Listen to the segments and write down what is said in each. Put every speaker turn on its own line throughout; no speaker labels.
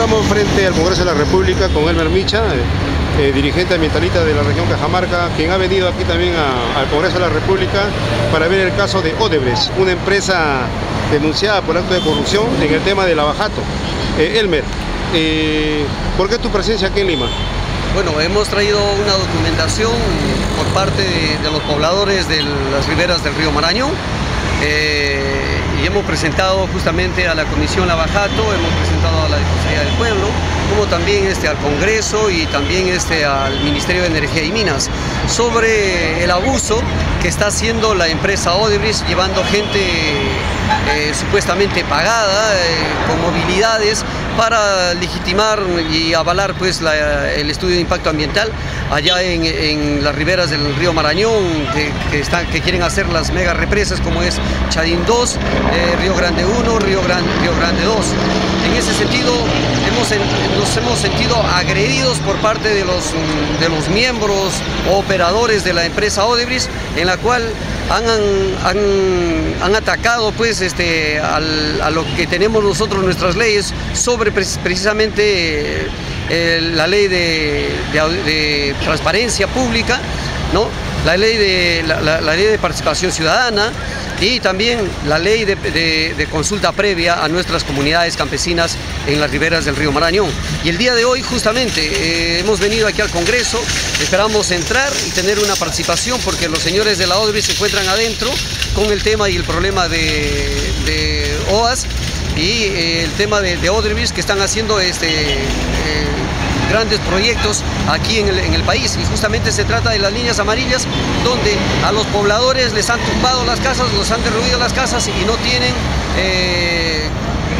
encontramos frente al Congreso de la República con Elmer Micha, eh, eh, dirigente ambientalista de la región Cajamarca, quien ha venido aquí también al Congreso de la República para ver el caso de Odebrecht, una empresa denunciada por acto de corrupción en el tema del abajato. Eh, Elmer, ¿por qué tu presencia aquí en Lima?
Bueno, hemos traído una documentación por parte de, los pobladores de las riberas del río Marañón y hemos presentado justamente a la Comisión Lavajato, hemos presentado a la Defensoría del Pueblo, como también este, al Congreso y también este, al Ministerio de Energía y Minas, sobre el abuso que está haciendo la empresa Odebrecht llevando gente eh, supuestamente pagada, eh, con movilidades, para legitimar y avalar pues, el estudio de impacto ambiental allá en, las riberas del río Marañón, que, están, que quieren hacer las mega represas como es Chadín 2, eh, Río Grande 1, Río Grande, Río Grande 2. En ese sentido, hemos, nos hemos sentido agredidos por parte de los, de los miembros o operadores de la empresa Odebris, en la cual han, han, atacado pues, este, a lo que tenemos nosotros nuestras leyes sobre precisamente eh, la ley de, transparencia pública, ¿no? la, ley de, ley de participación ciudadana, y también la ley de, consulta previa a nuestras comunidades campesinas en las riberas del río Marañón. Y el día de hoy justamente eh, hemos venido aquí al Congreso, esperamos entrar y tener una participación porque los señores de la ODRI se encuentran adentro con el tema y el problema de, OAS y eh, el tema de, de que están haciendo este, eh, grandes proyectos aquí en el, país. Y justamente se trata de las líneas amarillas donde a los pobladores les han tumbado las casas, los han derruido las casas y no tienen eh,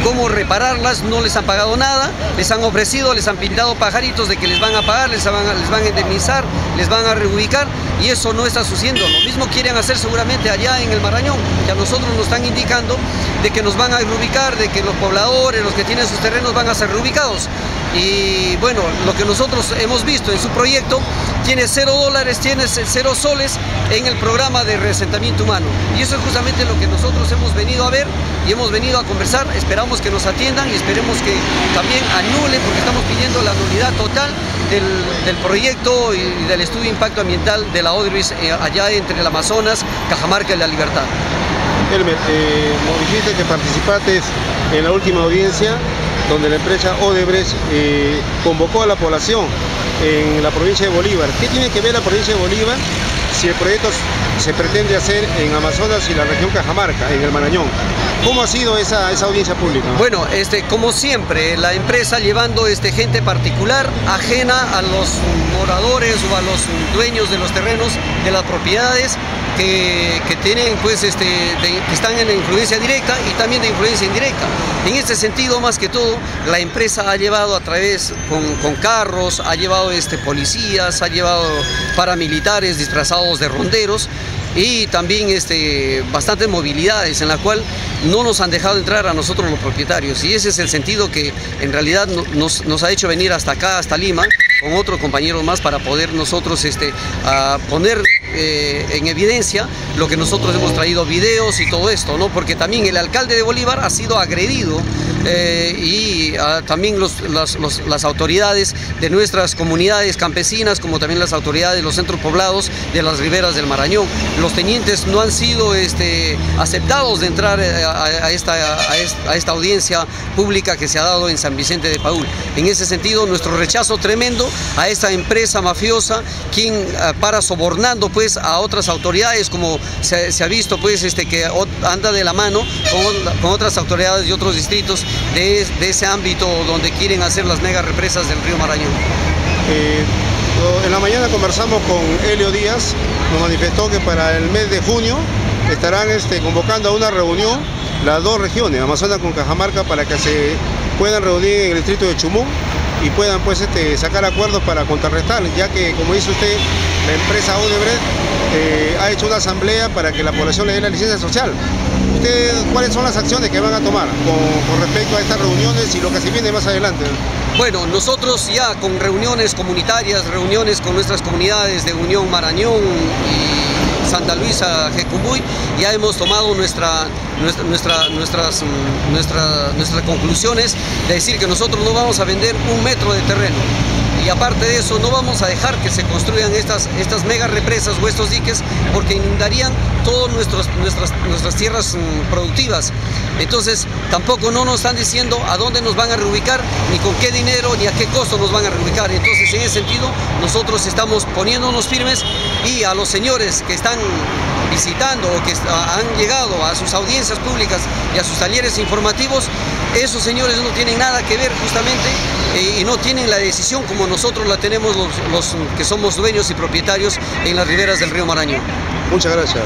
cómo repararlas, no les han pagado nada, les han ofrecido, les han pintado pajaritos de que les van a pagar, les van a, indemnizar, les van a reubicar y eso no está sucediendo. Lo mismo quieren hacer seguramente allá en el Marañón, que a nosotros nos están indicando de que nos van a reubicar, de que los pobladores, los que tienen sus terrenos van a ser reubicados. Y bueno, lo que nosotros hemos visto en su proyecto tiene cero dólares, tiene cero soles en el programa de reasentamiento humano. Y eso es justamente lo que nosotros hemos venido a ver y hemos venido a conversar. Esperamos que nos atiendan y esperemos que también anulen, porque estamos pidiendo la nulidad total del, proyecto y del estudio de impacto ambiental de la ODRIS eh, allá entre el Amazonas, Cajamarca y La Libertad.
Elmer, eh, dijiste que participaste en la última audiencia donde la empresa Odebrecht eh, convocó a la población en la provincia de Bolívar. ¿Qué tiene que ver la provincia de Bolívar si el proyecto se pretende hacer en Amazonas y la región Cajamarca, en el Marañón? ¿Cómo ha sido esa, audiencia pública?
Bueno, este, como siempre, la empresa llevando este, gente particular, ajena a los moradores o a los dueños de los terrenos, de las propiedades, que, tienen, pues, este, que están en la influencia directa y también de influencia indirecta. En este sentido, más que todo, la empresa ha llevado a través, con, carros, ha llevado este, policías, ha llevado paramilitares disfrazados de ronderos y también este, bastantes movilidades en la cual no nos han dejado entrar a nosotros los propietarios y ese es el sentido que en realidad nos, nos ha hecho venir hasta acá, hasta Lima, con otros compañeros más para poder nosotros este, poner eh, en evidencia lo que nosotros hemos traído videos y todo esto, ¿no? Porque también el alcalde de Bolívar ha sido agredido eh, y ah, también las autoridades de nuestras comunidades campesinas, como también las autoridades de los centros poblados de las riberas del Marañón. Los tenientes no han sido este, aceptados de entrar eh, a, esta, a, audiencia pública que se ha dado en San Vicente de Paúl. En ese sentido, nuestro rechazo tremendo a esta empresa mafiosa, quien ah, para sobornando pues, a otras autoridades, como se, ha visto pues, este, que anda de la mano con, otras autoridades y otros distritos de, ese ámbito donde quieren hacer las mega represas del río Marañón.
Eh, en la mañana conversamos con Helio Díaz, nos manifestó que para el mes de junio estarán este, convocando a una reunión las dos regiones, Amazonas con Cajamarca, para que se puedan reunir en el distrito de Chumú y puedan pues este, sacar acuerdos para contrarrestar, ya que como dice usted, la empresa Odebrecht eh, ha hecho una asamblea para que la población le dé la licencia social. ¿Ustedes cuáles son las acciones que van a tomar con, respecto a estas reuniones y lo que se viene más adelante?
Bueno, nosotros ya con reuniones comunitarias, reuniones con nuestras comunidades de Unión Marañón y Santa Luisa, Jecumbuy, ya hemos tomado nuestra, nuestra, nuestras, nuestra, nuestras conclusiones de decir que nosotros no vamos a vender un metro de terreno y aparte de eso no vamos a dejar que se construyan estas, estas mega represas o estos diques porque inundarían todas nuestras, nuestras tierras mm, productivas. Entonces tampoco no nos están diciendo a dónde nos van a reubicar, ni con qué dinero, ni a qué costo nos van a reubicar. Entonces en ese sentido nosotros estamos poniéndonos firmes y a los señores que están visitando o que han llegado a sus audiencias públicas y a sus talleres informativos, esos señores no tienen nada que ver justamente eh, y no tienen la decisión como nosotros la tenemos los, que somos dueños y propietarios en las riberas del río Marañón.
Muchas gracias.